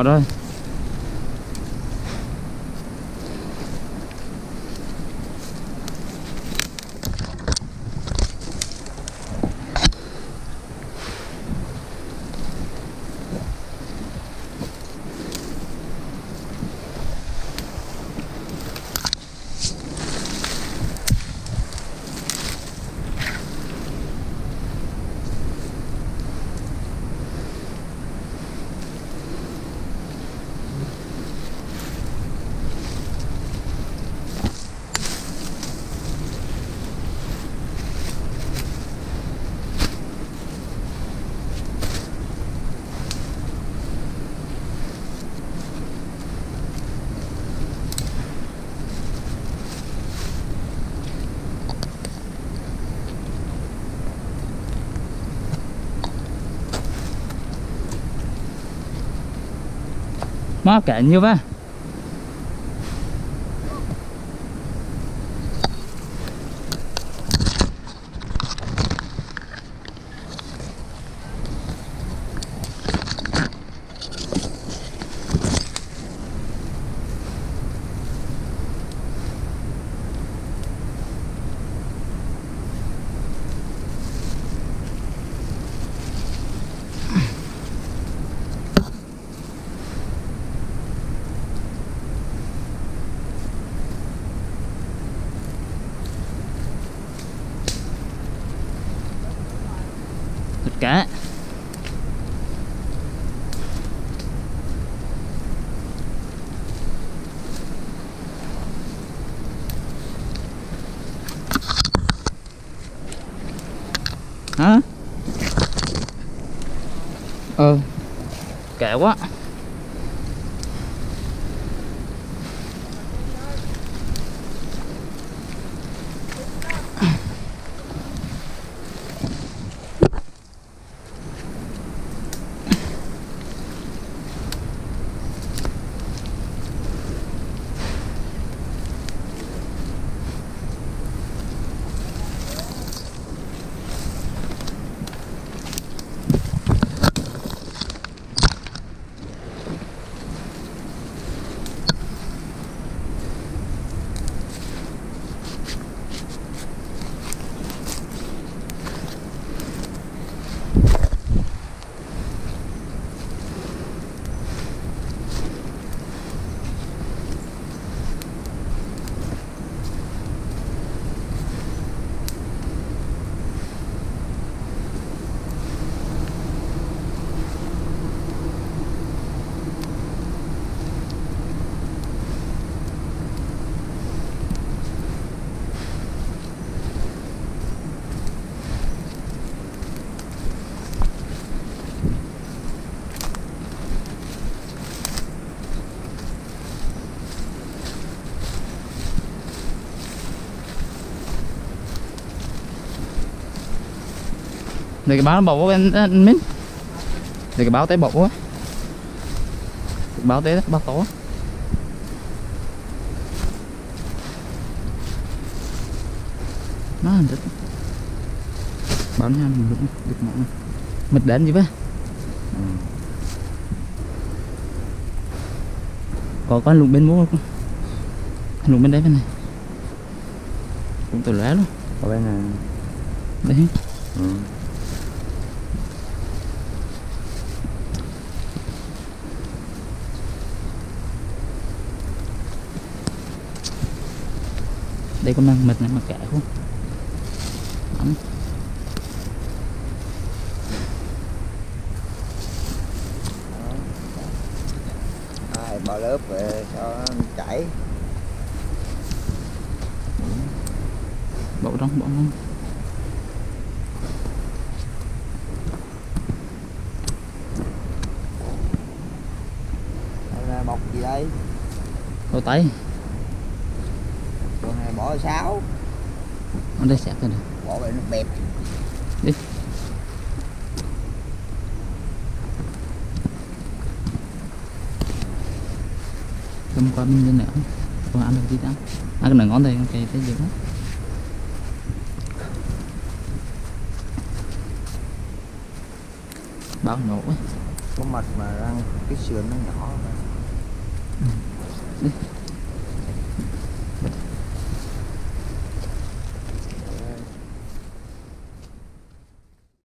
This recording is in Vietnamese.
có rồi má kệ như vậy ừ. Kệ quá. Để cái báo nó bọc bên anh Minh Để cái báo tới bọc á. Cái báo tới báo á. Nó hình thức. Báo nha mình được, được mỏng này Mịch đến gì vậy? Có con lùng bên mua không? Lùng bên đấy bên này. Cũng từ lóe luôn. Có bên này. Đấy. Ừ. đây có năng mật này mà kẻ không? Ấm. Bỏ lớp về cho chảy. Bộ trong bộ là bọc gì đây? Con này bỏ sáo ở đây xẹp rồi Bỏ vậy nó bẹp. Đi. Hôm qua mình lên nữa còn ăn được gì đó ăn cái nồi ngon đây cái cái gì đó bao nhổ ấy có mật mà răng cái sườn nó nhỏ